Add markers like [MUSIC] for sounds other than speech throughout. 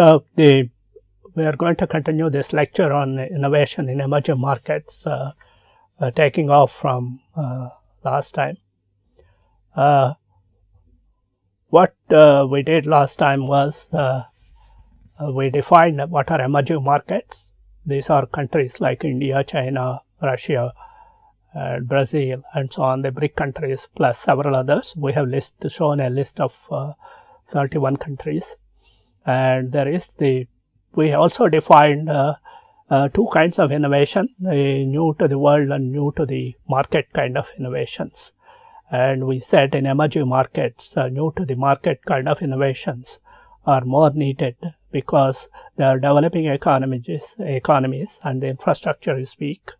So, the we are going to continue this lecture on innovation in emerging markets, uh, uh, taking off from uh, last time. Uh, what uh, we did last time was uh, we defined what are emerging markets. These are countries like India, China, Russia, and Brazil, and so on, the BRIC countries plus several others. We have list shown a list of 31 countries, and there is the we also defined uh, uh, two kinds of innovation, new to the world and new to the market kind of innovations. And we said in emerging markets, uh, new to the market kind of innovations are more needed because they are developing economies, economies and the infrastructure is weak.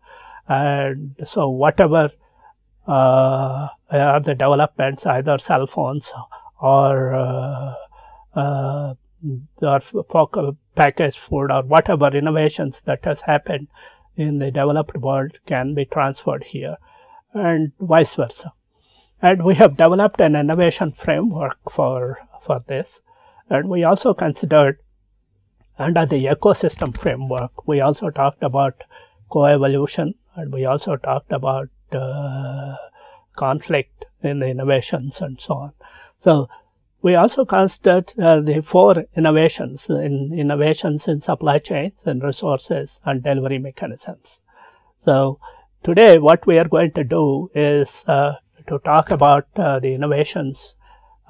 And so whatever uh, are the developments, either cell phones or uh, uh, or packaged food or whatever innovations that has happened in the developed world can be transferred here and vice versa. And we have developed an innovation framework for, for this. And we also considered under the ecosystem framework, we also talked about co-evolution and we also talked about uh, conflict in the innovations and so on. So we also considered uh, the four innovations in innovations in supply chains and resources and delivery mechanisms. So today what we are going to do is uh, to talk about uh, the innovations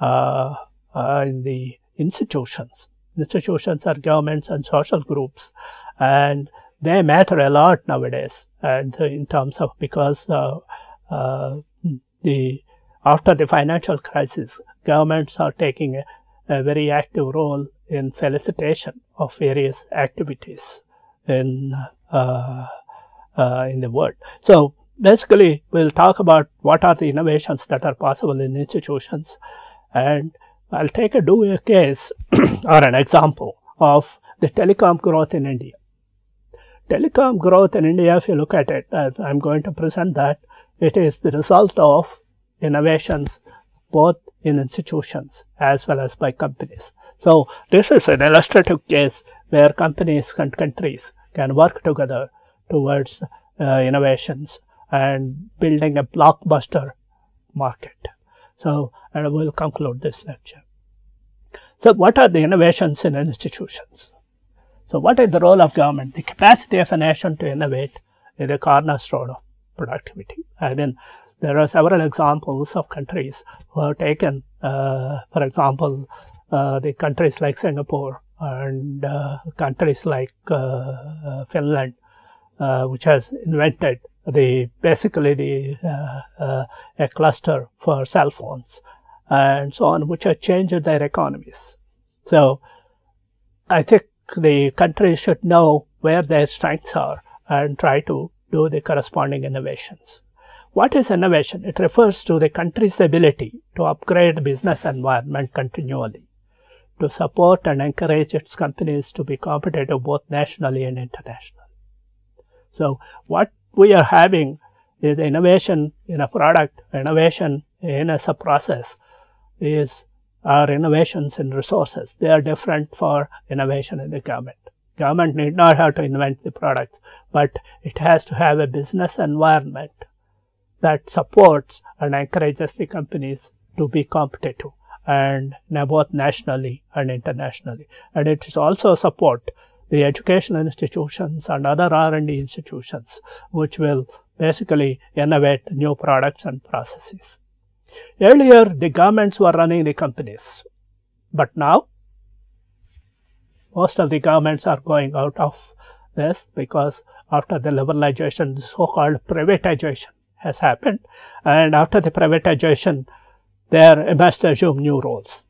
uh, uh, in the institutions. Institutions are governments and social groups and they matter a lot nowadays and in terms of because uh, the after the financial crisis, governments are taking a, a very active role in felicitation of various activities in uh, uh, in the world. So basically, we'll talk about what are the innovations that are possible in institutions, and I'll take a do a case [CLEARS THROAT] or an example of the telecom growth in India. Telecom growth in India, if you look at it, uh, I'm going to present that it is the result of innovations both in institutions as well as by companies. So, this is an illustrative case where companies and countries can work together towards uh, innovations and building a blockbuster market. So, and we'll conclude this lecture. So, what are the innovations in institutions? So, what is the role of government? The capacity of a nation to innovate is the cornerstone of productivity. I mean, there are several examples of countries who have taken, uh, for example, uh, the countries like Singapore and uh, countries like Finland, which has invented the basically the a cluster for cell phones and so on, which have changed their economies. So, I think the countries should know where their strengths are and try to do the corresponding innovations. What is innovation? It refers to the country's ability to upgrade business environment continually, to support and encourage its companies to be competitive both nationally and internationally. So, what we are having is innovation in a product, innovation in a process is our innovations in resources. They are different for innovation in the government. Government need not have to invent the products, but it has to have a business environment that supports and encourages the companies to be competitive and both nationally and internationally. And it is also support the educational institutions and other R&D institutions, which will basically innovate new products and processes. Earlier, the governments were running the companies, but now most of the governments are going out of this because after the liberalization, so-called privatization has happened and after the privatization there must assume new roles.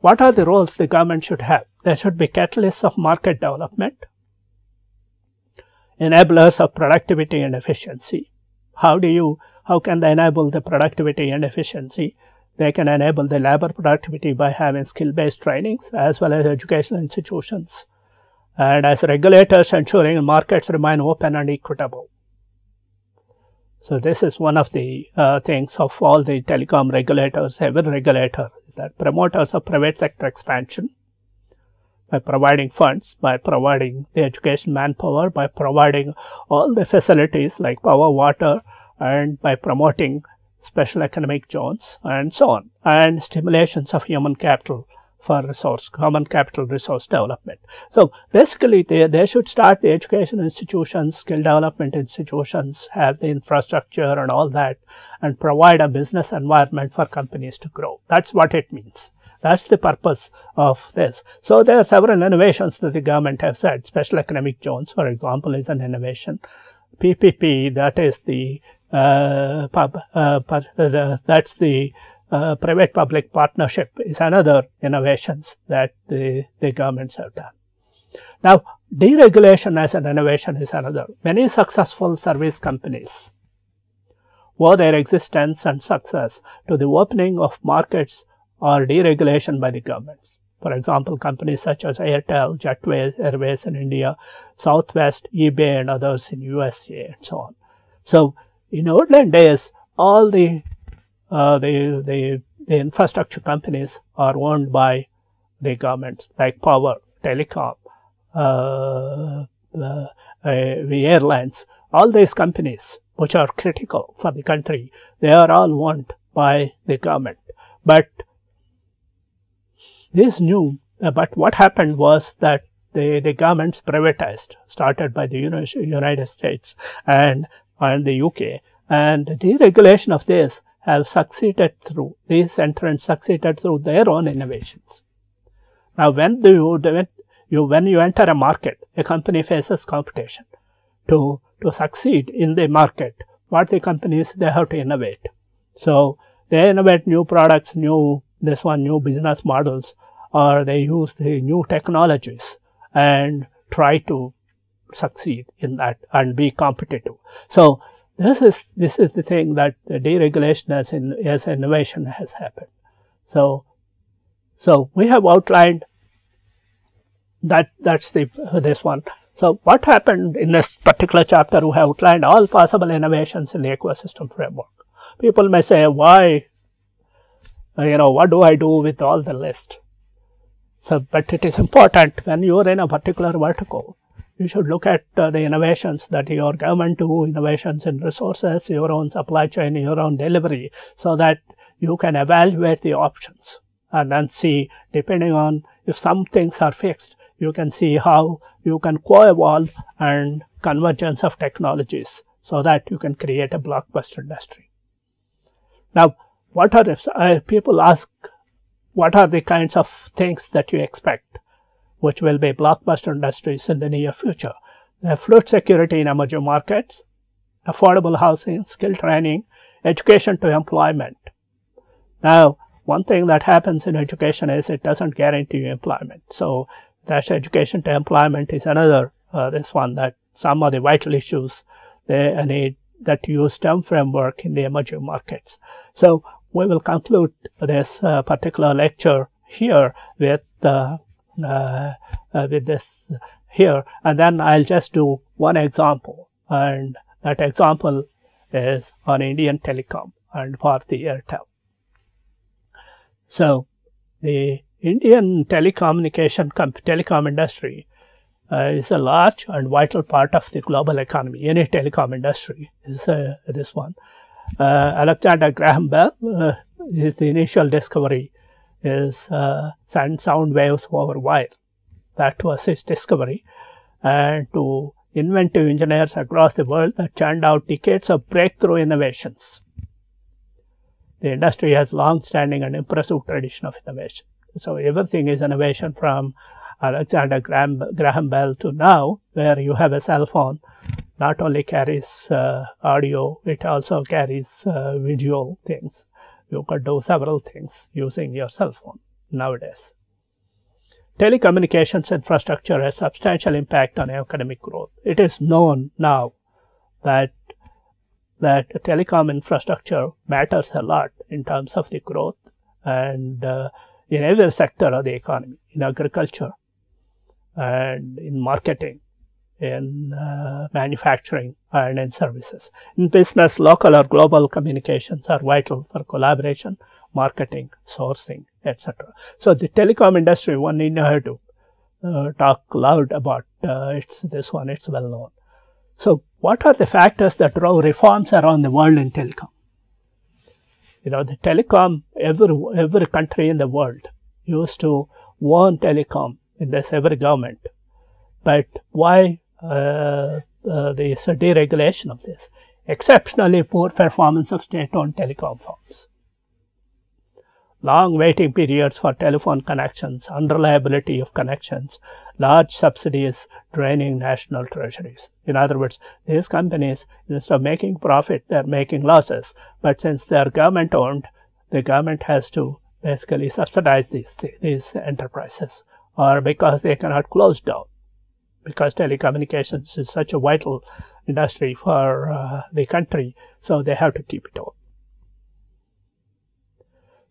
What are the roles the government should have? They should be catalysts of market development, enablers of productivity and efficiency. How do you, how can they enable the productivity and efficiency? They can enable the labor productivity by having skill-based trainings as well as educational institutions and as regulators ensuring markets remain open and equitable. So, this is one of the uh, things of all the telecom regulators, every regulator that promoters of private sector expansion. by providing funds, by providing the education manpower, by providing all the facilities like power, water, and by promoting special economic zones and so on, and stimulations of human capital for resource, common capital resource development. So basically, they, they should start the education institutions, skill development institutions, have the infrastructure and all that, and provide a business environment for companies to grow. That's what it means. That's the purpose of this. So there are several innovations that the government have said. Special economic zones, for example, is an innovation. PPP, that is the uh, pub, uh, uh, that's the uh, private public partnership is another innovations that the, the governments have done. Now, deregulation as an innovation is another. Many successful service companies owe their existence and success to the opening of markets or deregulation by the governments. For example, companies such as Airtel, Jetways Airways in India, Southwest, eBay and others in USA and so on. So, in olden days, all the uh, the, the, the infrastructure companies are owned by the governments like power, telecom, uh, uh, the airlines, all these companies which are critical for the country, they are all owned by the government. But this new, uh, but what happened was that the, the governments privatized, started by the United States and, and the UK, and deregulation of this have succeeded through, these entrants succeeded through their own innovations. Now, when you, when you, when you enter a market, a company faces competition. To, to succeed in the market, what the companies, they have to innovate. So, they innovate new products, new, this one, new business models, or they use the new technologies and try to succeed in that and be competitive. So, this is this is the thing that the deregulation as in as innovation has happened. So, so we have outlined that that's the this one. So what happened in this particular chapter? We have outlined all possible innovations in the ecosystem framework. People may say, why? Uh, you know, what do I do with all the list? So, but it is important when you are in a particular vertical you should look at uh, the innovations that your government do, innovations in resources, your own supply chain, your own delivery, so that you can evaluate the options and then see, depending on if some things are fixed, you can see how you can co-evolve and convergence of technologies so that you can create a blockbuster industry. Now, what are, uh, people ask, what are the kinds of things that you expect? Which will be blockbuster industries in the near future. The food security in emerging markets, affordable housing, skill training, education to employment. Now, one thing that happens in education is it doesn't guarantee employment. So, that education to employment is another, uh, this one that some of the vital issues they need that use STEM framework in the emerging markets. So, we will conclude this uh, particular lecture here with uh, uh, uh, with this here and then I'll just do one example and that example is on Indian Telecom and Bharti Airtel. So, the Indian telecommunication telecom industry uh, is a large and vital part of the global economy. Any telecom industry is uh, this one. Uh, Alexander Graham Bell uh, is the initial discovery is uh, send sound waves over wire. That was his discovery. And to inventive engineers across the world that churned out decades of breakthrough innovations. The industry has long-standing and impressive tradition of innovation. So everything is innovation from Alexander Graham, Graham Bell to now, where you have a cell phone, not only carries uh, audio, it also carries uh, visual things you could do several things using your cell phone nowadays. Telecommunications infrastructure has substantial impact on economic growth. It is known now that that telecom infrastructure matters a lot in terms of the growth and uh, in every sector of the economy, in agriculture and in marketing in uh, manufacturing and in services. In business, local or global communications are vital for collaboration, marketing, sourcing, etc. So, the telecom industry, one need how to uh, talk loud about uh, it's this one, it's well known. So, what are the factors that drove reforms around the world in telecom? You know, the telecom, every, every country in the world used to own telecom in this every government. But why uh, uh, this deregulation of this? Exceptionally poor performance of state-owned telecom firms long waiting periods for telephone connections, unreliability of connections, large subsidies draining national treasuries. In other words, these companies, instead of making profit, they're making losses. But since they're government owned, the government has to basically subsidize these, these enterprises or because they cannot close down. Because telecommunications is such a vital industry for uh, the country, so they have to keep it open.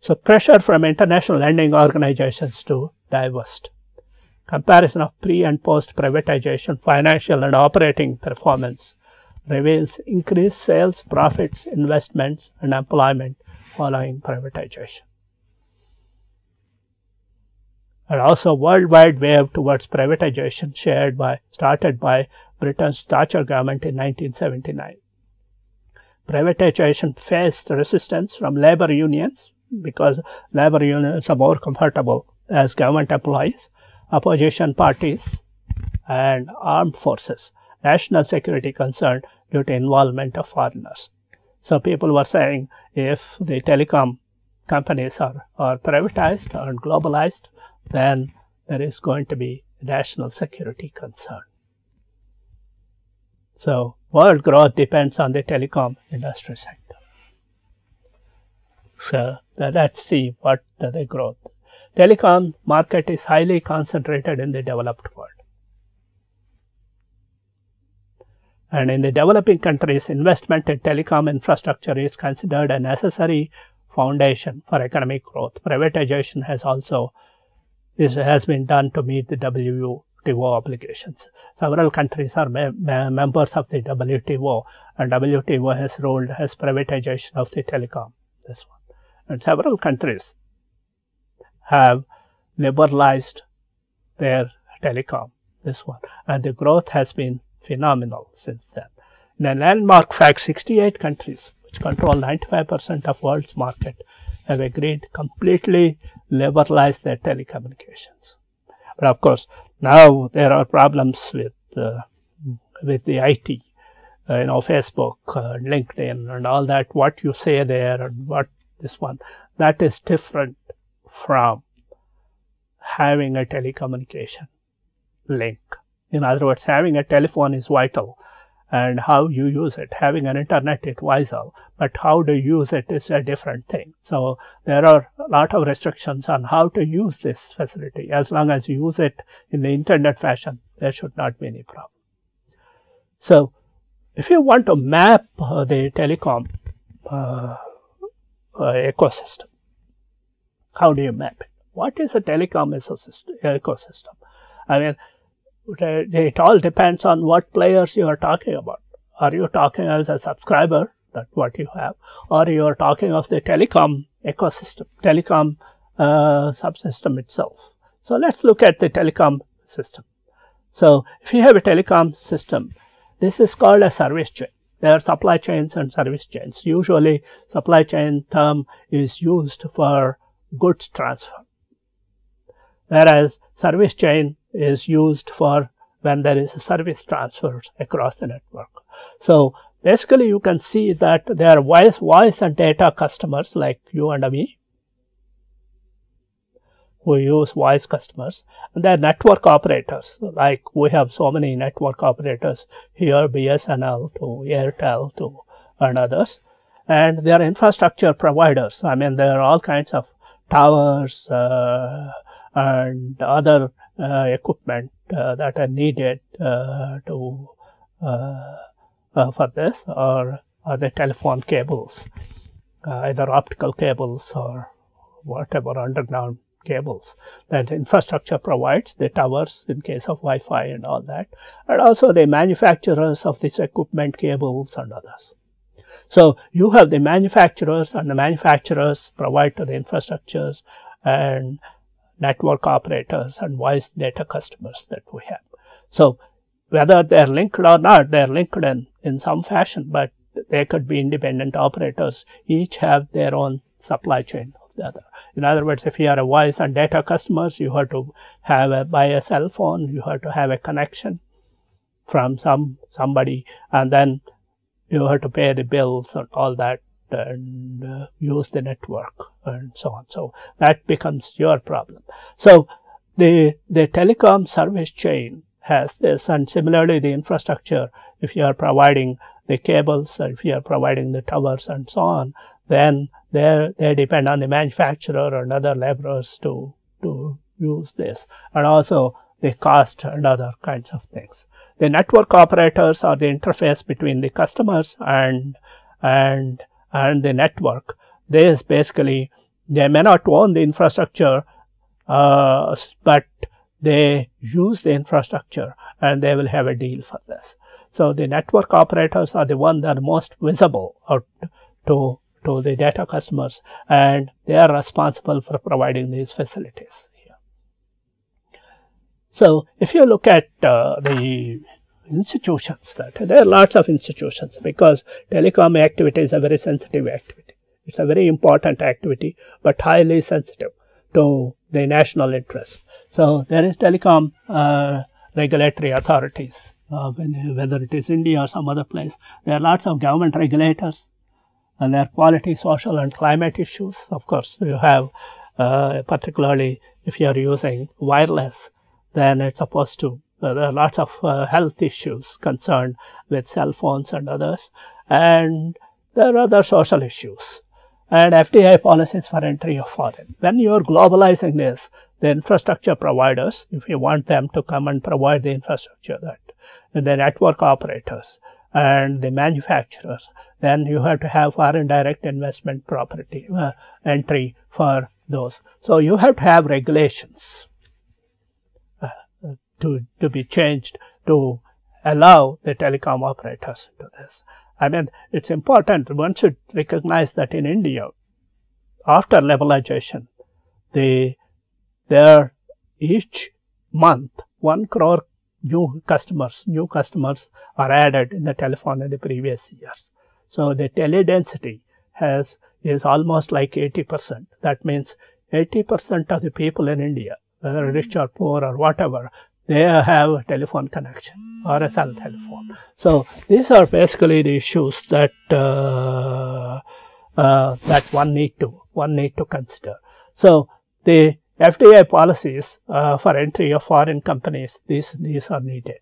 So pressure from international lending organizations to divest. Comparison of pre and post privatization financial and operating performance reveals increased sales, profits, investments and employment following privatization. And also worldwide wave towards privatization shared by, started by Britain's Thatcher government in 1979. Privatization faced resistance from labor unions, because labor unions are more comfortable as government employees, opposition parties, and armed forces, national security concern due to involvement of foreigners. So people were saying if the telecom companies are, are privatized or globalized, then there is going to be national security concern. So world growth depends on the telecom industry sector. So let's see what the growth. Telecom market is highly concentrated in the developed world. And in the developing countries, investment in telecom infrastructure is considered a necessary foundation for economic growth. Privatization has also is, has been done to meet the WTO obligations. Several countries are me me members of the WTO, and WTO has ruled as privatization of the telecom. This one and several countries have liberalized their telecom, this one, and the growth has been phenomenal since then. In a landmark fact, 68 countries, which control 95 percent of world's market, have agreed completely liberalize their telecommunications. But of course, now there are problems with uh, with the IT, uh, you know, Facebook, uh, LinkedIn, and all that. What you say there and what this one that is different from having a telecommunication link. In other words, having a telephone is vital and how you use it. Having an internet is vital, but how to use it is a different thing. So there are a lot of restrictions on how to use this facility. As long as you use it in the internet fashion, there should not be any problem. So if you want to map uh, the telecom uh, uh, ecosystem. How do you map it? What is a telecom ecosystem? I mean, it all depends on what players you are talking about. Are you talking as a subscriber, that's what you have, or you are talking of the telecom ecosystem, telecom uh, subsystem itself. So let's look at the telecom system. So if you have a telecom system, this is called a service chain. There are supply chains and service chains. Usually supply chain term is used for goods transfer. Whereas service chain is used for when there is a service transfer across the network. So basically you can see that there are voice, voice and data customers like you and me who use voice customers. And they're network operators like we have so many network operators here BSNL to Airtel to and others. And they are infrastructure providers. I mean there are all kinds of towers uh, and other equipment uh, that are needed uh, to uh, uh, for this or, or the telephone cables either optical cables or whatever underground cables that infrastructure provides, the towers in case of Wi-Fi and all that, and also the manufacturers of this equipment, cables and others. So you have the manufacturers and the manufacturers provide to the infrastructures and network operators and voice data customers that we have. So whether they're linked or not, they're linked in, in some fashion, but they could be independent operators, each have their own supply chain of the other. In other words, if you are a voice and data customers, you have to have a, buy a cell phone, you have to have a connection from some somebody, and then you have to pay the bills and all that and uh, use the network and so on. So that becomes your problem. So the the telecom service chain has this, and similarly the infrastructure. If you are providing the cables, or if you are providing the towers and so on, then they they depend on the manufacturer and other laborers to to use this, and also the cost and other kinds of things. The network operators are the interface between the customers and and and the network. They basically they may not own the infrastructure, uh, but they use the infrastructure and they will have a deal for this. So the network operators are the ones that are most visible out to to the data customers and they are responsible for providing these facilities. Here. So if you look at uh, the institutions that there are lots of institutions because telecom activity is a very sensitive activity. It's a very important activity, but highly sensitive to the national interest. So there is telecom uh, regulatory authorities, uh, whether it is India or some other place. There are lots of government regulators, and there are quality, social, and climate issues. Of course, you have uh, particularly if you are using wireless, then it's supposed to there are lots of uh, health issues concerned with cell phones and others, and there are other social issues and FDI policies for entry of foreign. When you are globalizing this, the infrastructure providers, if you want them to come and provide the infrastructure that the network operators and the manufacturers, then you have to have foreign direct investment property uh, entry for those. So you have to have regulations to, to be changed to allow the telecom operators to this. I mean, it's important. One should recognize that in India, after levelization, the there each month one crore new customers, new customers are added in the telephone in the previous years. So the tele density has is almost like 80 percent. That means 80 percent of the people in India, whether rich or poor or whatever, they have a telephone connection or a cell telephone. So these are basically the issues that uh, uh, that one need to one need to consider. So the FDI policies uh, for entry of foreign companies these these are needed.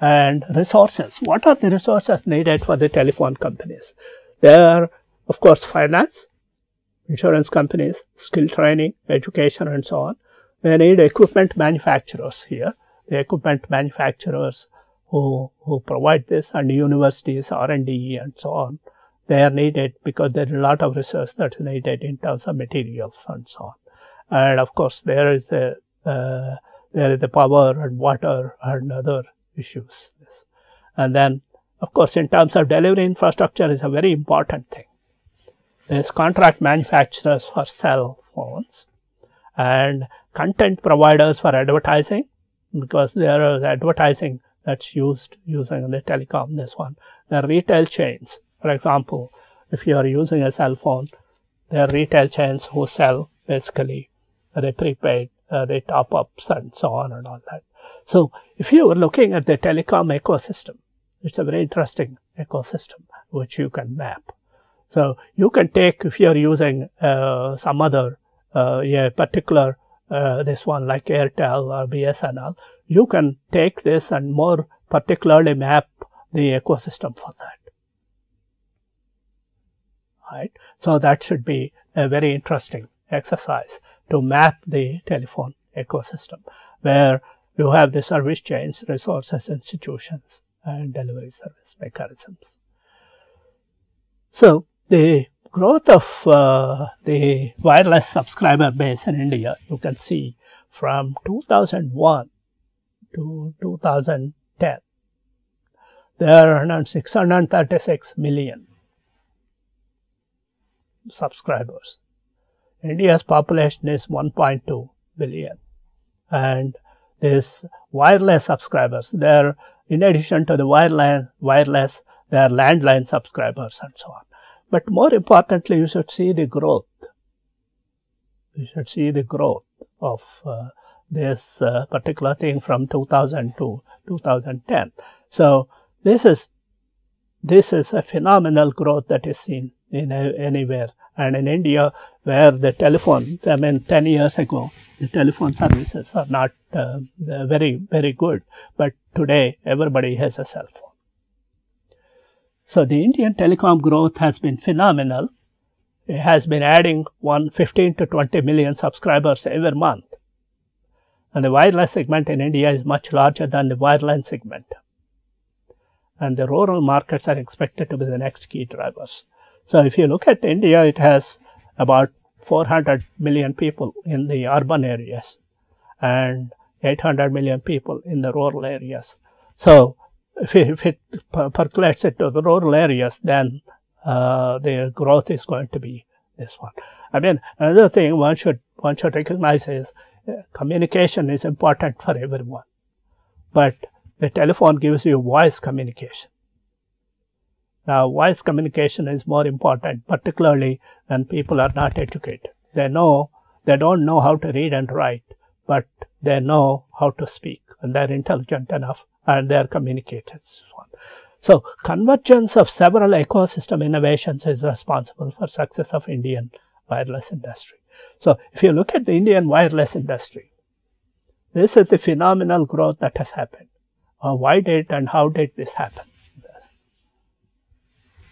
And resources. What are the resources needed for the telephone companies? There are, of course, finance, insurance companies, skill training, education, and so on we need equipment manufacturers here, the equipment manufacturers who, who provide this and universities, R&D and so on. They are needed because there is a lot of research that is needed in terms of materials and so on. And of course, there is a, uh, there is the power and water and other issues. And then, of course, in terms of delivery infrastructure is a very important thing. There's contract manufacturers for cell phones and content providers for advertising because there is advertising that's used using the telecom this one. The retail chains for example if you are using a cell phone there are retail chains who sell basically the prepaid uh, the top ups and so on and all that. So if you are looking at the telecom ecosystem it's a very interesting ecosystem which you can map. So you can take if you are using uh, some other uh, a particular uh, this one like Airtel or BSNL, you can take this and more particularly map the ecosystem for that. Right. So that should be a very interesting exercise to map the telephone ecosystem where you have the service chains, resources, institutions, and delivery service mechanisms. So the growth of uh, the wireless subscriber base in India, you can see from 2001 to 2010, there are around 636 million subscribers. India's population is 1.2 billion and this wireless subscribers, there in addition to the wireline, wireless, there are landline subscribers and so on. But more importantly, you should see the growth. You should see the growth of uh, this uh, particular thing from 2000 to 2010. So this is this is a phenomenal growth that is seen in anywhere and in India where the telephone, I mean 10 years ago, the telephone services are not uh, very, very good, but today everybody has a cell phone. So the Indian telecom growth has been phenomenal. It has been adding one 15 to 20 million subscribers every month. And the wireless segment in India is much larger than the wireline segment. And the rural markets are expected to be the next key drivers. So if you look at India, it has about 400 million people in the urban areas and 800 million people in the rural areas. So if it, if it percolates it to the rural areas, then uh, the growth is going to be this one. I mean, another thing one should one should recognize is uh, communication is important for everyone, but the telephone gives you voice communication. Now, voice communication is more important, particularly when people are not educated. They know, they don't know how to read and write, but they know how to speak and they're intelligent enough and they're communicators. So, convergence of several ecosystem innovations is responsible for success of Indian wireless industry. So, if you look at the Indian wireless industry, this is the phenomenal growth that has happened. Uh, why did and how did this happen?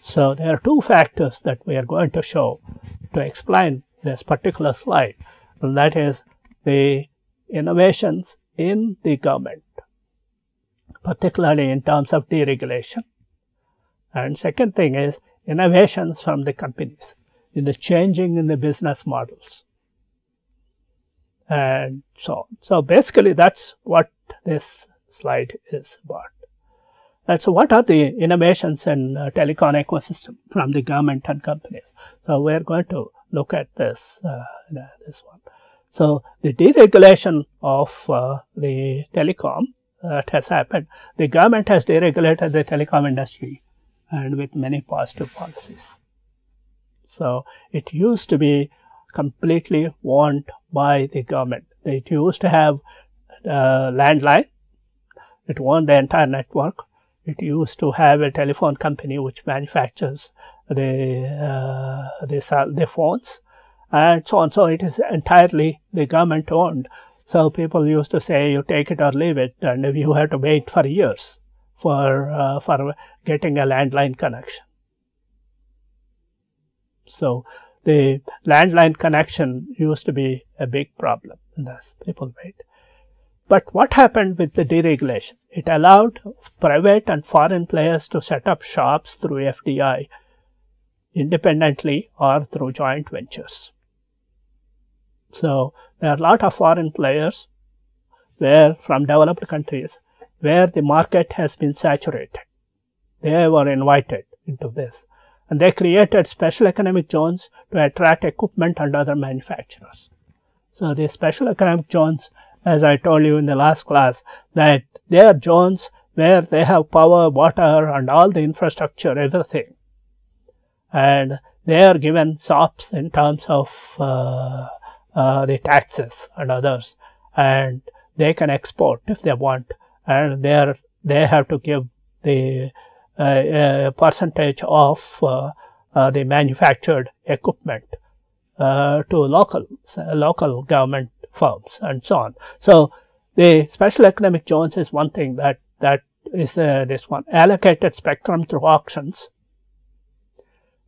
So there are two factors that we are going to show to explain this particular slide. And that is the innovations in the government, particularly in terms of deregulation. And second thing is innovations from the companies in the changing in the business models. And so on. So basically that's what this slide is about. And so what are the innovations in uh, telecom ecosystem from the government and companies? So we're going to look at this, uh, this one. So the deregulation of uh, the telecom that has happened, the government has deregulated the telecom industry and with many positive policies. So it used to be completely owned by the government. It used to have uh, landline. It owned the entire network it used to have a telephone company which manufactures the uh, the, the phones and so on. So it is entirely the government owned. So people used to say you take it or leave it, and you have to wait for years for uh, for getting a landline connection. So the landline connection used to be a big problem, and thus people wait. But what happened with the deregulation? It allowed private and foreign players to set up shops through FDI independently or through joint ventures. So there are a lot of foreign players where from developed countries where the market has been saturated. They were invited into this and they created special economic zones to attract equipment and other manufacturers. So the special economic zones as I told you in the last class, that they are zones where they have power, water, and all the infrastructure, everything. And they are given SOPs in terms of uh, uh, the taxes and others, and they can export if they want, and they are they have to give the uh, percentage of uh, uh, the manufactured equipment uh, to local local government firms and so on. So the special economic zones is one thing that that is uh, this one. Allocated spectrum through auctions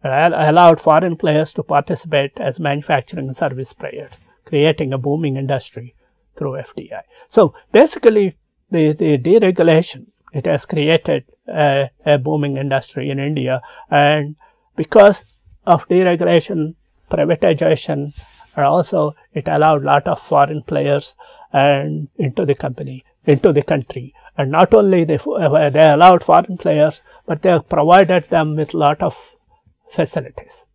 allowed foreign players to participate as manufacturing and service players, creating a booming industry through FDI. So basically, the, the deregulation it has created a, a booming industry in India, and because of deregulation, privatization, and also it allowed lot of foreign players and into the company, into the country. And not only they, they allowed foreign players, but they provided them with lot of facilities.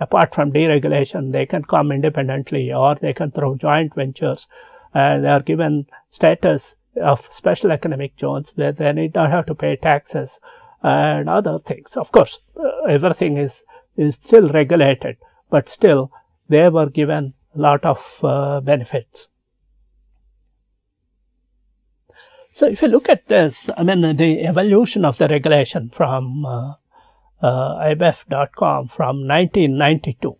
apart from deregulation, they can come independently or they can through joint ventures and they are given status of special economic zones where they need not have to pay taxes and other things. Of course, uh, everything is, is still regulated, but still they were given a lot of uh, benefits. So, if you look at this, I mean the evolution of the regulation from uh, uh, IBEF.com from 1992,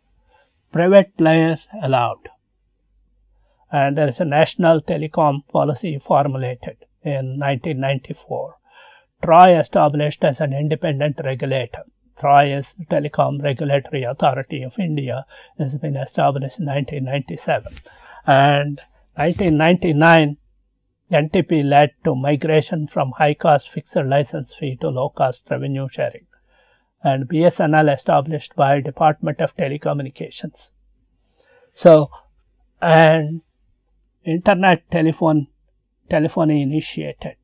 private players allowed and there is a national telecom policy formulated in 1994. TRAI established as an independent regulator. TRAI is Telecom Regulatory Authority of India has been established in 1997 and 1999 NTP led to migration from high cost fixed license fee to low cost revenue sharing and BSNL established by Department of Telecommunications. So, and internet telephone telephony initiated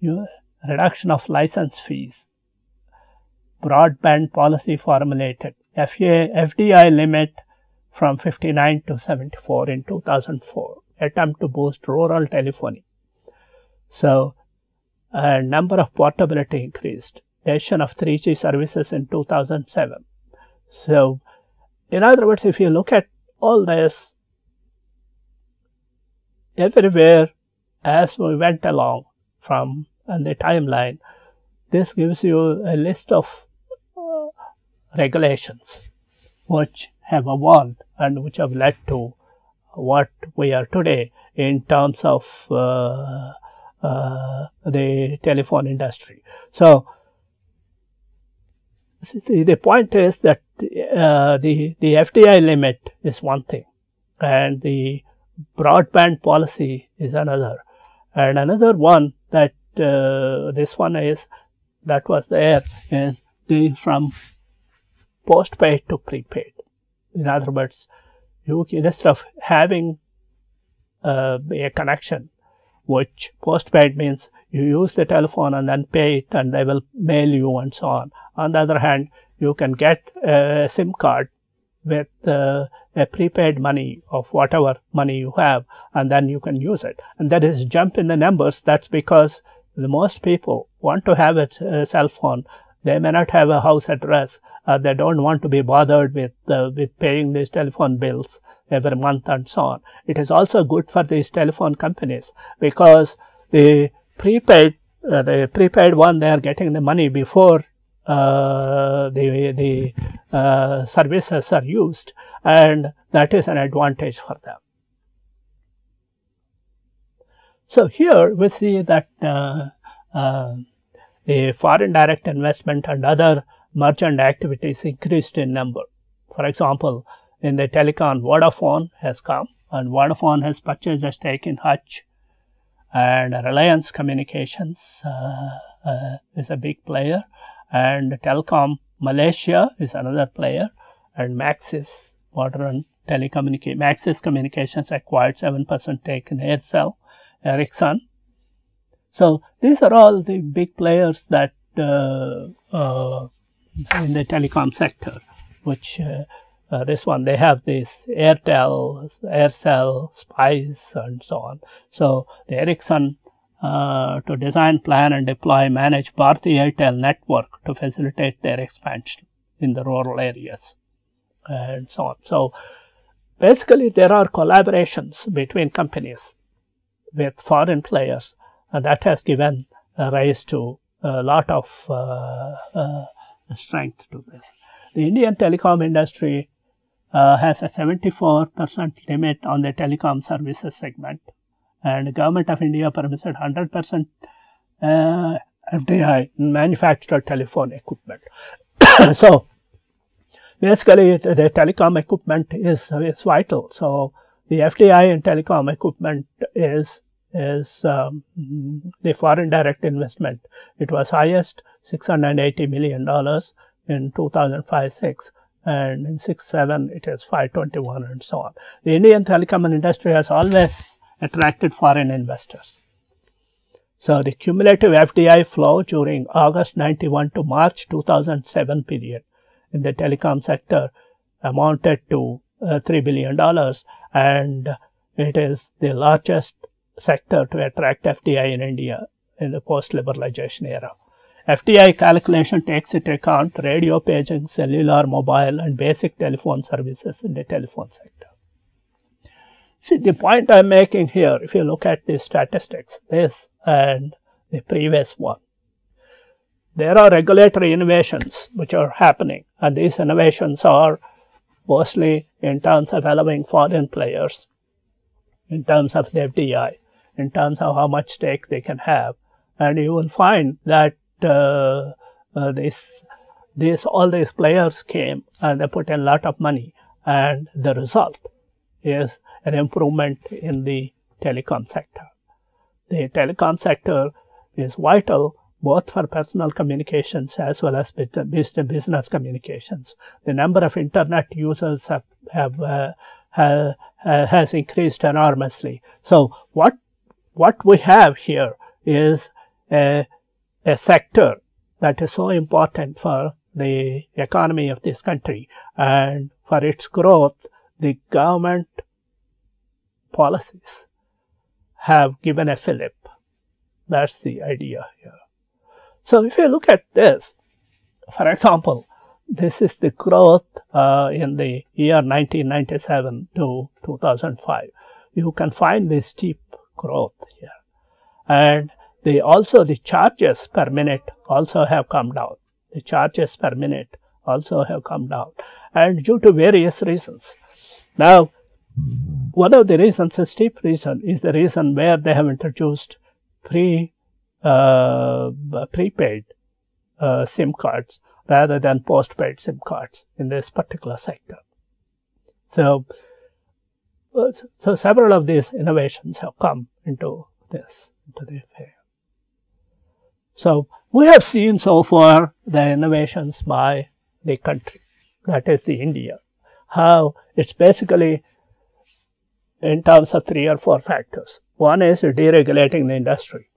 you, reduction of license fees broadband policy formulated FA, FDI limit from 59 to 74 in 2004 attempt to boost rural telephony so a number of portability increased decision of 3G services in 2007 so in other words if you look at all this everywhere as we went along from and the timeline, this gives you a list of uh, regulations which have evolved and which have led to what we are today in terms of uh, uh, the telephone industry. So, the point is that uh, the, the FDI limit is one thing and the broadband policy is another. And another one that uh, this one is that was there is the from postpaid to prepaid. In other words, you instead of having uh, a connection, which postpaid means you use the telephone and then pay it and they will mail you and so on. On the other hand, you can get a SIM card with uh, a prepaid money of whatever money you have and then you can use it. And that is jump in the numbers. That's because the most people want to have a, a cell phone. They may not have a house address. Uh, they don't want to be bothered with uh, with paying these telephone bills every month and so on. It is also good for these telephone companies because the prepaid uh, the prepaid one they are getting the money before uh, the, the uh, services are used and that is an advantage for them. So, here we see that uh, uh, foreign direct investment and other merchant activities increased in number. For example, in the telecom Vodafone has come and Vodafone has purchased a stake in Hutch and Reliance Communications uh, uh, is a big player and Telekom Malaysia is another player and Maxis modern telecommunication Maxis Communications acquired 7 percent stake in Aircel, Ericsson. So, these are all the big players that uh, uh, in the telecom sector, which uh, uh this one they have this Airtel, Aircel, Spice and so on. So, the Ericsson uh, to design, plan and deploy, manage Bharti Airtel network to facilitate their expansion in the rural areas and so on. So, basically there are collaborations between companies with foreign players that has given rise to a lot of uh, uh, strength to this. The Indian telecom industry uh, has a 74 percent limit on the telecom services segment and the government of India permitted 100 percent uh, FDI manufactured telephone equipment. [COUGHS] so, basically the telecom equipment is, is vital. So, the FDI in telecom equipment is is um, the foreign direct investment. It was highest 680 million dollars in 2005-6 and in 6-7 it is 521 and so on. The Indian telecom industry has always attracted foreign investors. So, the cumulative FDI flow during August 91 to March 2007 period in the telecom sector amounted to uh, $3 billion and it is the largest sector to attract FDI in India in the post-liberalization era. FDI calculation takes into account radio paging, cellular, mobile and basic telephone services in the telephone sector. See, the point I am making here, if you look at the statistics, this and the previous one, there are regulatory innovations which are happening and these innovations are mostly in terms of allowing foreign players, in terms of the FDI, in terms of how much stake they can have. And you will find that uh, uh, this, this, all these players came and they put in a lot of money and the result is an improvement in the telecom sector. The telecom sector is vital both for personal communications as well as business communications. The number of internet users have, have, uh, have, has increased enormously. So what what we have here is a, a sector that is so important for the economy of this country and for its growth, the government policies have given a fillip. That's the idea here. So if you look at this, for example, this is the growth uh, in the year 1997 to 2005. You can find this steep growth here. And they also the charges per minute also have come down. The charges per minute also have come down and due to various reasons. Now, one of the reasons, a steep reason, is the reason where they have introduced pre uh, prepaid uh, SIM cards rather than postpaid SIM cards in this particular sector. So, so several of these innovations have come into this, into the affair. So, we have seen so far the innovations by the country, that is the India, how it's basically in terms of three or four factors. One is deregulating the industry.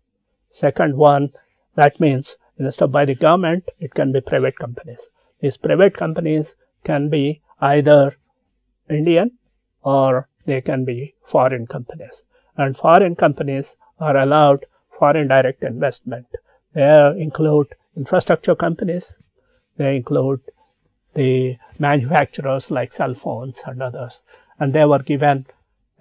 Second one, that means instead of by the government, it can be private companies. These private companies can be either Indian or they can be foreign companies. And foreign companies are allowed foreign direct investment. They include infrastructure companies, they include the manufacturers like cell phones and others, and they were given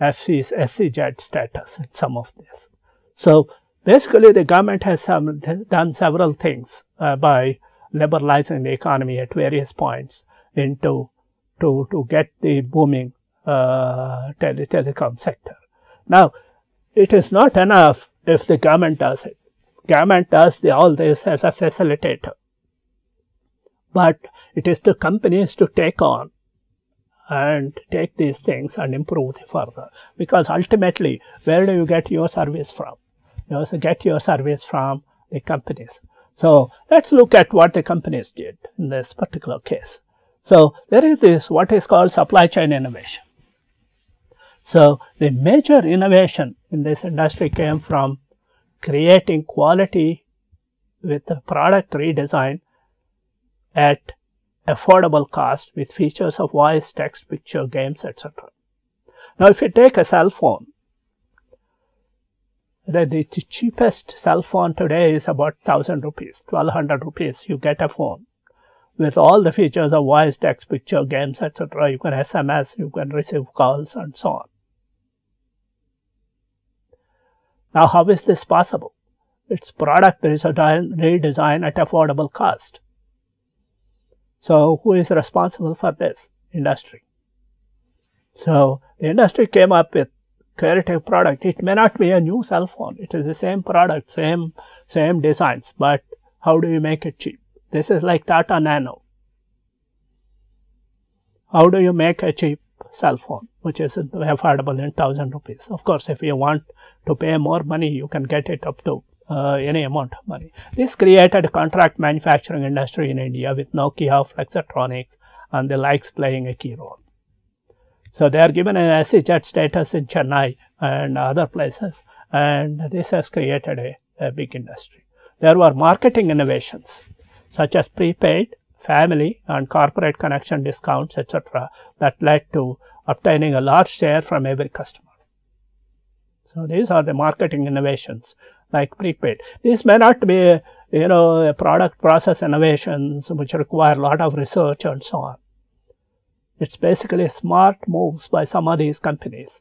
FC's SEZ status in some of this. So Basically, the government has done several things uh, by liberalizing the economy at various points into to to get the booming uh, tele telecom sector. Now, it is not enough if the government does it. Government does the, all this as a facilitator, but it is the companies to take on and take these things and improve further. Because ultimately, where do you get your service from? you also get your service from the companies. So let's look at what the companies did in this particular case. So there is this what is called supply chain innovation. So the major innovation in this industry came from creating quality with product redesign at affordable cost with features of voice, text, picture, games, etc. Now if you take a cell phone, the, the cheapest cell phone today is about 1000 rupees, 1200 rupees. You get a phone with all the features of voice, text, picture, games, etc. You can SMS, you can receive calls and so on. Now, how is this possible? Its product is redesigned at affordable cost. So, who is responsible for this? Industry. So, the industry came up with creative product. It may not be a new cell phone. It is the same product, same, same designs, but how do you make it cheap? This is like Tata Nano. How do you make a cheap cell phone, which is affordable in 1000 rupees? Of course, if you want to pay more money, you can get it up to uh, any amount of money. This created a contract manufacturing industry in India with Nokia, Flextronics, and the likes playing a key role. So they are given an SEZ status in Chennai and other places, and this has created a, a big industry. There were marketing innovations such as prepaid, family and corporate connection discounts, etc., that led to obtaining a large share from every customer. So these are the marketing innovations like prepaid. These may not be, you know, product process innovations which require a lot of research and so on. It's basically smart moves by some of these companies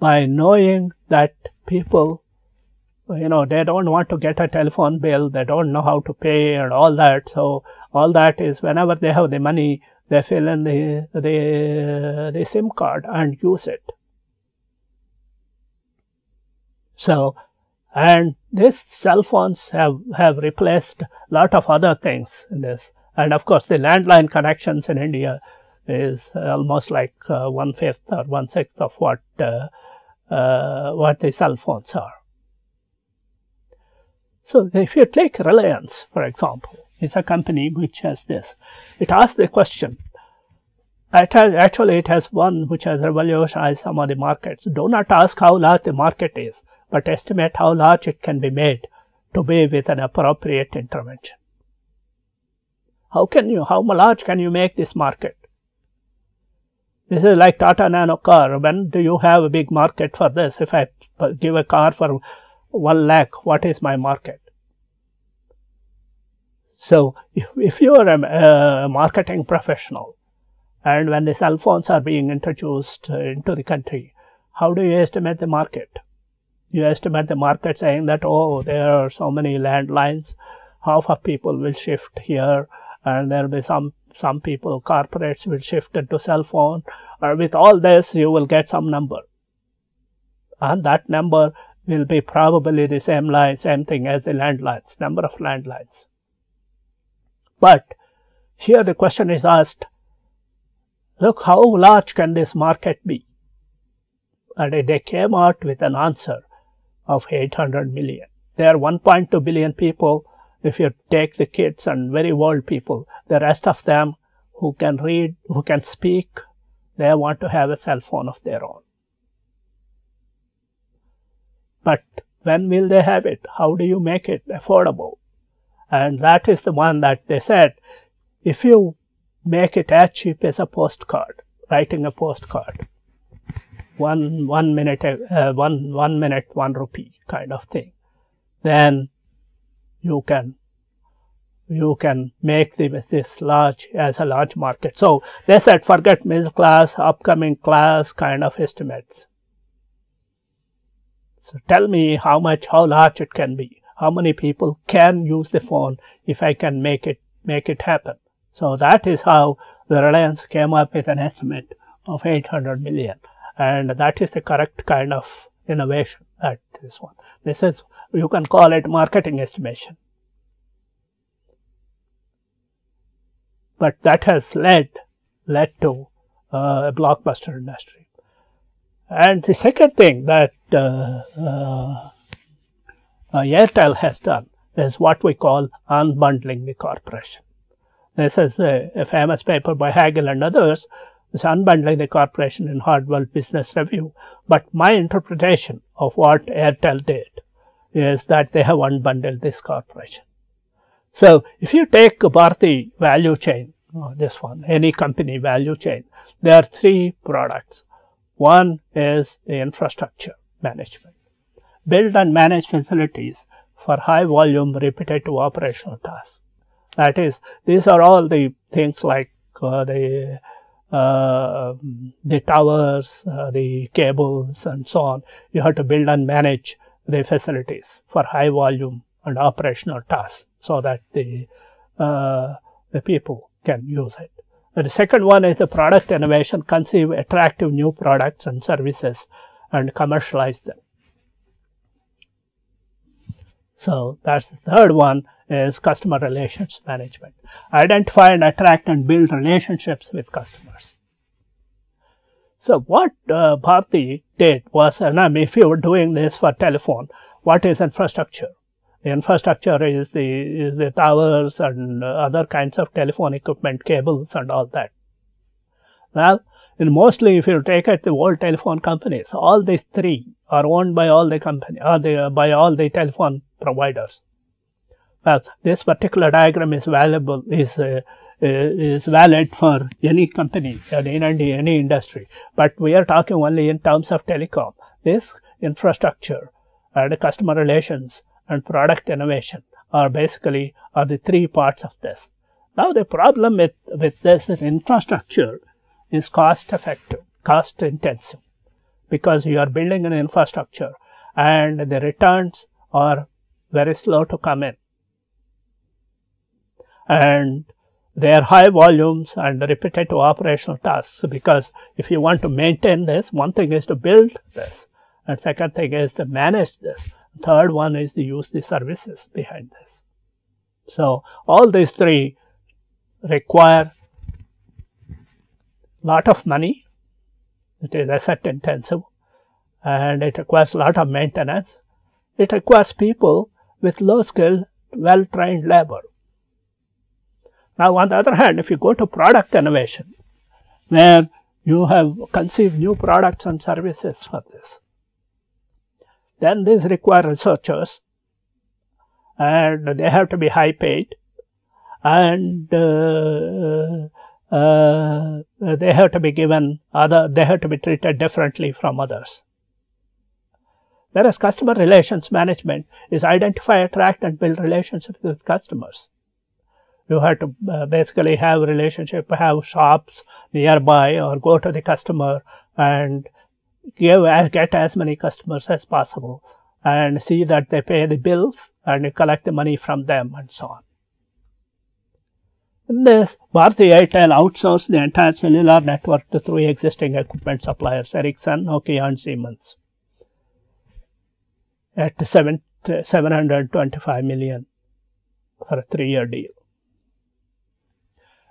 by knowing that people you know they don't want to get a telephone bill they don't know how to pay and all that. So all that is whenever they have the money they fill in the the, the sim card and use it. So and these cell phones have have replaced lot of other things in this. And of course the landline connections in india is almost like uh, one fifth or one sixth of what uh, uh, what the cell phones are so if you take Reliance, for example, it's a company which has this. It asks the question. It has, actually, it has one which has revolutionized some of the markets. Do not ask how large the market is, but estimate how large it can be made to be with an appropriate intervention. How can you, how large can you make this market? This is like Tata Nano car. When do you have a big market for this? If I give a car for 1 lakh, what is my market? So, if, if you are a, a, marketing professional and when the cell phones are being introduced into the country, how do you estimate the market? You estimate the market saying that, oh, there are so many landlines, half of people will shift here and there will be some some people, corporates will shift into cell phone or with all this you will get some number. And that number will be probably the same line, same thing as the landlines, number of landlines. But here the question is asked, look how large can this market be? And they came out with an answer of 800 million. There are 1.2 billion people if you take the kids and very old people, the rest of them who can read, who can speak, they want to have a cell phone of their own. But when will they have it? How do you make it affordable? And that is the one that they said, if you make it as cheap as a postcard, writing a postcard, one, one minute, uh, one, one minute, one rupee kind of thing, then you can you can make the, this large as a large market. So they said forget middle class, upcoming class kind of estimates. So tell me how much, how large it can be, how many people can use the phone if I can make it, make it happen. So that is how the Reliance came up with an estimate of 800 million. And that is the correct kind of innovation at this one. This is, you can call it marketing estimation. But that has led, led to uh, a blockbuster industry. And the second thing that Uh, uh, Airtel has done is what we call unbundling the corporation. This is a, a famous paper by Hagel and others. It's unbundling the corporation in Harvard Business Review. But my interpretation of what Airtel did is that they have unbundled this corporation. So, if you take Bharti value chain, uh, this one, any company value chain, there are three products. One is the infrastructure management. Build and manage facilities for high volume repetitive operational tasks. That is, these are all the things like uh, the uh, the towers, uh, the cables and so on. You have to build and manage the facilities for high volume and operational tasks so that the, uh, the people can use it. The second one is the product innovation, conceive attractive new products and services and commercialize them. So that's the third one is customer relations management. Identify and attract and build relationships with customers. So what uh, Bharti did was, and I if you were doing this for telephone, what is infrastructure? The infrastructure is the, is the towers and other kinds of telephone equipment, cables and all that. Well, and mostly if you take it the old telephone companies, all these three are owned by all the company, or the, by all the telephone providers. Well, this particular diagram is valuable, is, uh, is valid for any company in any, any industry, but we are talking only in terms of telecom. This infrastructure and customer relations and product innovation are basically are the three parts of this. Now the problem with, with this infrastructure is cost effective, cost intensive because you are building an infrastructure and the returns are very slow to come in. And they are high volumes and repetitive operational tasks because if you want to maintain this, one thing is to build this and second thing is to manage this. Third one is to use the services behind this. So, all these three require lot of money, it is asset intensive and it requires a lot of maintenance. It requires people with low skill, well trained labor. Now, on the other hand, if you go to product innovation, where you have conceived new products and services for this, then these require researchers and they have to be high paid and uh, uh, they have to be given other, they have to be treated differently from others. Whereas customer relations management is identify, attract and build relationships with customers. You have to uh, basically have relationship, have shops nearby or go to the customer and give as, get as many customers as possible and see that they pay the bills and collect the money from them and so on. This, uh, Bharti Airtel outsourced the entire cellular network to three existing equipment suppliers, Ericsson, Nokia and Siemens at 7, uh, 725 million for a three-year deal.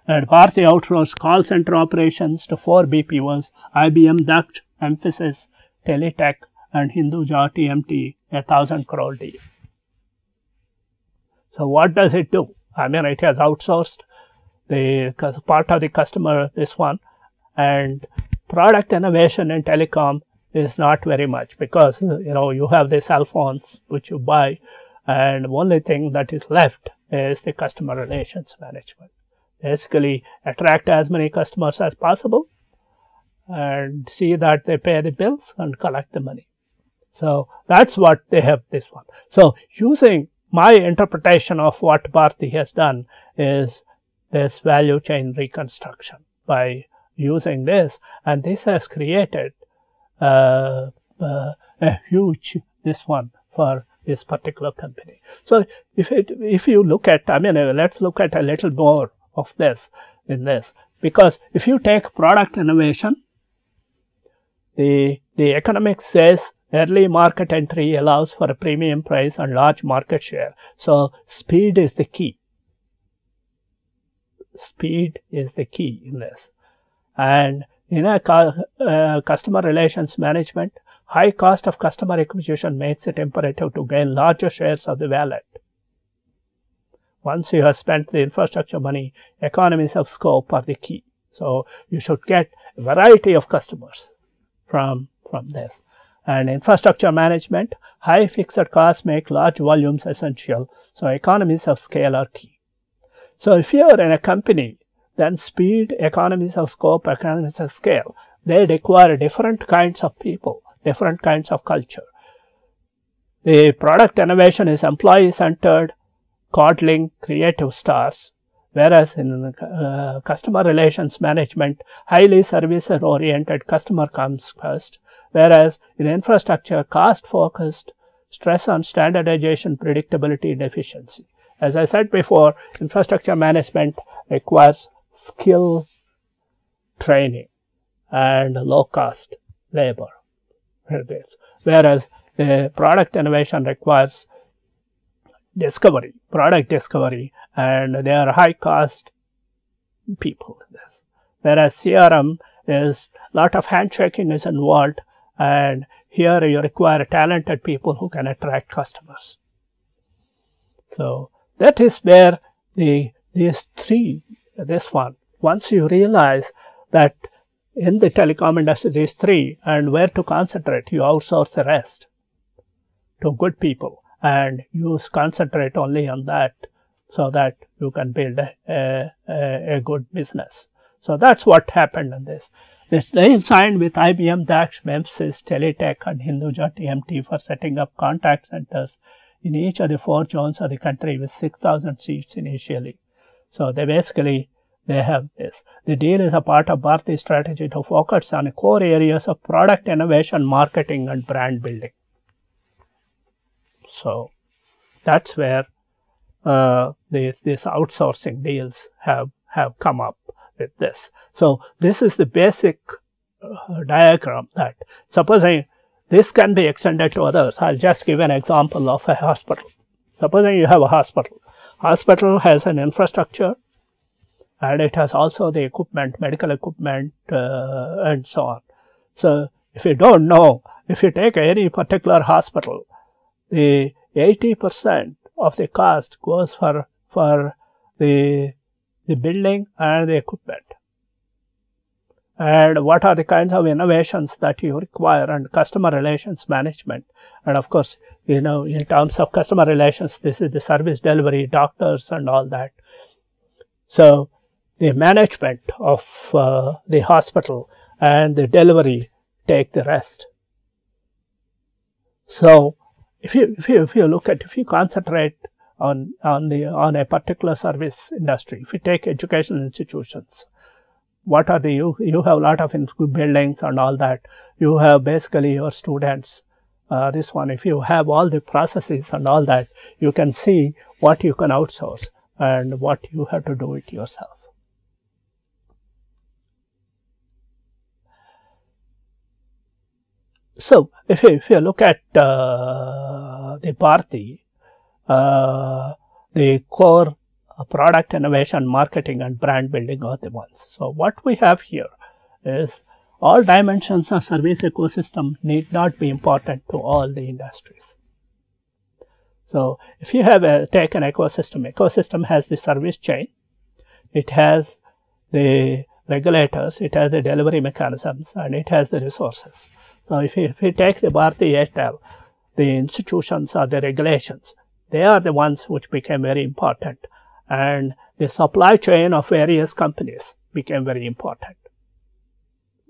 And Bharti outsourced call center operations to four BPOs, IBM, Daksh, Mphasis, Teletech and Hinduja TMT, a thousand crore deal. So what does it do? I mean, it has outsourced the part of the customer, this one, and product innovation in telecom is not very much because you know you have the cell phones which you buy and only thing that is left is the customer relations management. Basically attract as many customers as possible and see that they pay the bills and collect the money. So that's what they have this one. So using my interpretation of what Bharti has done is this value chain reconstruction by using this and this has created uh, uh, a huge this one for this particular company. So if it, if you look at, I mean, uh, let's look at a little more of this in this, because if you take product innovation, the, the economics says early market entry allows for a premium price and large market share. So speed is the key. Speed is the key in this. And in a uh, customer relations management, high cost of customer acquisition makes it imperative to gain larger shares of the wallet. Once you have spent the infrastructure money, economies of scope are the key. So you should get a variety of customers from, from this. And infrastructure management, high fixed costs make large volumes essential. So economies of scale are key. So if you are in a company then speed, economies of scope, economies of scale, they require different kinds of people, different kinds of culture. The product innovation is employee centered, coddling creative stars, whereas in uh, customer relations management, highly service oriented customer comes first, whereas in infrastructure, cost focused, stress on standardization, predictability, and efficiency. As I said before, infrastructure management requires skill training and low cost labor. Whereas product innovation requires discovery, product discovery, and they are high cost people. Whereas CRM is a lot of handshaking is involved and here you require talented people who can attract customers. So that is where the these three this one. Once you realize that in the telecom industry, these three and where to concentrate, you outsource the rest to good people and you concentrate only on that. so that you can build a, a, a good business. So that's what happened in this. This deal signed with IBM, Daksh, Mphasis, Teletech and Hinduja TMT for setting up contact centers in each of the four zones of the country with 6,000 seats initially. So they basically they have this. The deal is a part of Bharti's strategy to focus on core areas of product innovation, marketing and brand building. So that's where uh, these, these outsourcing deals have, have come up with this. So this is the basic uh, diagram that supposing this can be extended to others. I'll just give an example of a hospital. Supposing you have a hospital. Hospital has an infrastructure and it has also the equipment, medical equipment uh, and so on. So if you don't know, if you take any particular hospital, the 80 percent of the cost goes for, for the, the building and the equipment. And what are the kinds of innovations that you require and customer relations management. And of course, you know, in terms of customer relations, this is the service delivery, doctors and all that. So the management of uh, the hospital and the delivery take the rest. So if you, if you, if you look at, if you concentrate on, on the, on a particular service industry, if you take educational institutions, what are the, you, you have a lot of buildings and all that. You have basically your students. Uh, this one, if you have all the processes and all that, you can see what you can outsource and what you have to do it yourself. So, if you, if you look at uh, the Bharti, uh, the core product innovation, marketing and brand building are the ones. So, what we have here is all dimensions of service ecosystem need not be important to all the industries. So, if you have a, take an ecosystem, ecosystem has the service chain, it has the regulators, it has the delivery mechanisms and it has the resources. So, if you, if we take the Bharti Airtel, the institutions or the regulations, they are the ones which became very important and the supply chain of various companies became very important.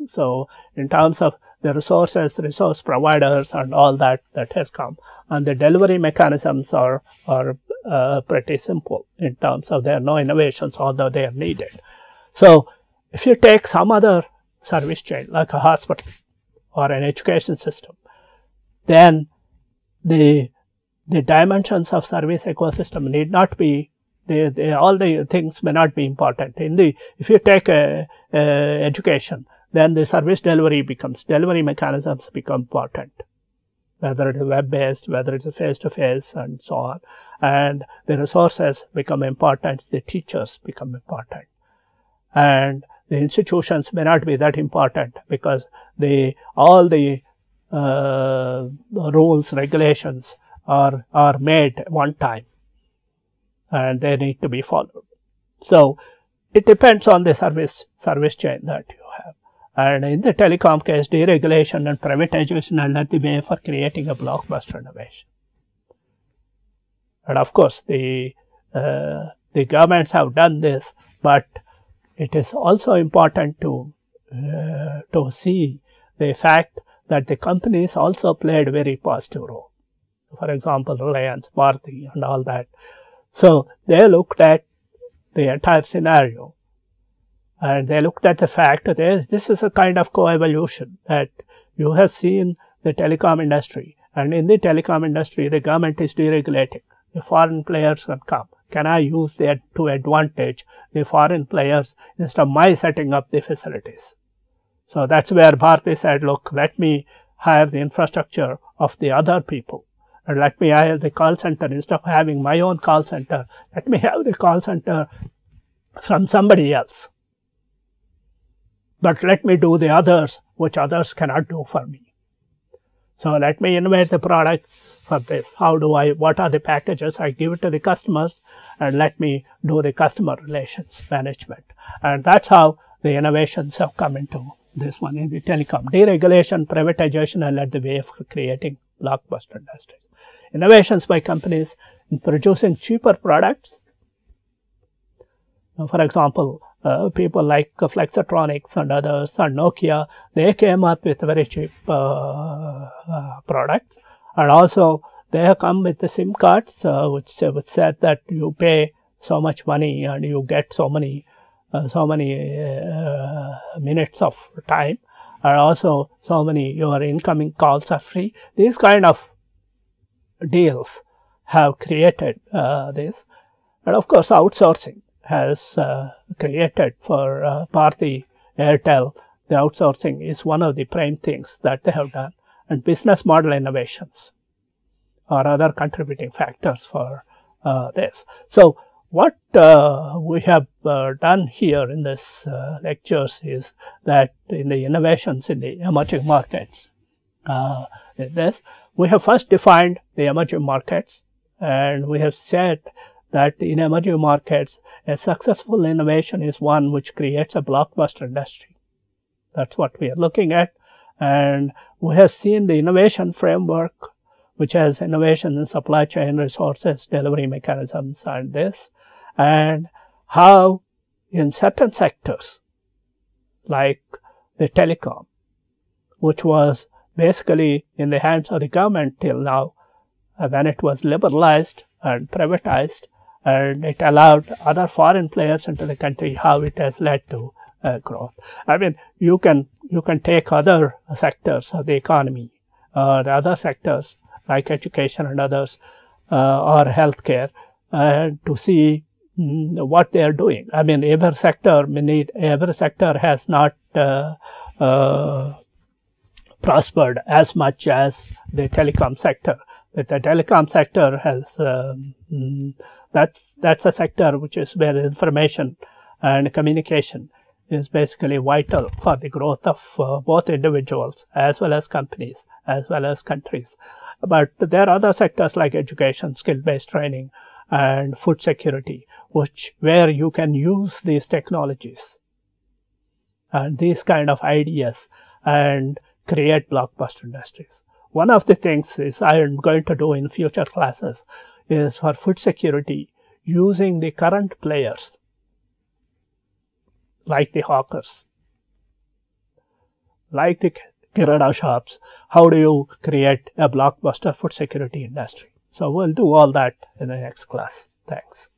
So, in terms of the resources, resource providers and all that that has come and the delivery mechanisms are, are uh, pretty simple in terms of there are no innovations although they are needed. So, if you take some other service chain like a hospital, or an education system, then the the dimensions of service ecosystem need not be they, they, all the things may not be important. In the if you take a, a education, then the service delivery becomes delivery mechanisms become important whether it is web based, whether it is face to face and so on. And the resources become important, the teachers become important. And the institutions may not be that important because the all the uh, rules regulations are are made one time and they need to be followed so it depends on the service service chain that you have and in the telecom case deregulation and privatization are led the way for creating a blockbuster innovation and of course the uh, the governments have done this but it is also important to uh, to see the fact that the companies also played a very positive role. For example, Reliance, Bharti and all that. So they looked at the entire scenario and they looked at the fact that this is a kind of co-evolution that you have seen the telecom industry and in the telecom industry the government is deregulating. The foreign players can come can I use that to advantage the foreign players instead of my setting up the facilities. So that's where Bharti said, look, let me hire the infrastructure of the other people and let me have the call center instead of having my own call center. Let me have the call center from somebody else. But let me do the others which others cannot do for me. So let me innovate the products for this. How do I, what are the packages? I give it to the customers and let me do the customer relations management. And that's how the innovations have come into this one in the telecom. Deregulation, privatization are led the way of creating blockbuster industries. Innovations by companies in producing cheaper products for example, uh, people like Flextronics and others and Nokia, they came up with very cheap uh, uh, products. And also, they have come with the SIM cards, uh, which, which said that you pay so much money and you get so many uh, so many uh, minutes of time and also so many your incoming calls are free. These kind of deals have created this. And of course, outsourcing has uh, created for uh, Airtel, the outsourcing is one of the prime things that they have done and business model innovations are other contributing factors for uh, this. So, what uh, we have uh, done here in this uh, lectures is that in the innovations in the emerging markets, uh, this we have first defined the emerging markets and we have said that in emerging markets, a successful innovation is one which creates a blockbuster industry. That's what we are looking at. And we have seen the innovation framework, which has innovation in supply chain resources, delivery mechanisms, and this, and how in certain sectors, like the telecom, which was basically in the hands of the government till now, when it was liberalized and privatized, and it allowed other foreign players into the country, how it has led to uh, growth. I mean, you can you can take other sectors of the economy, or uh, other sectors like education and others, uh, or healthcare, uh, to see mm, what they are doing. I mean, every sector need every sector has not uh, uh, prospered as much as the telecom sector But the telecom sector has um, that's that's a sector which is where information and communication is basically vital for the growth of uh, both individuals as well as companies as well as countries. But there are other sectors like education, skill-based training, and food security, which where you can use these technologies and these kind of ideas and create blockbuster industries. One of the things is I am going to do in future classes is for food security using the current players like the hawkers, like the Kirana shops. How do you create a blockbuster food security industry? So we'll do all that in the next class. Thanks.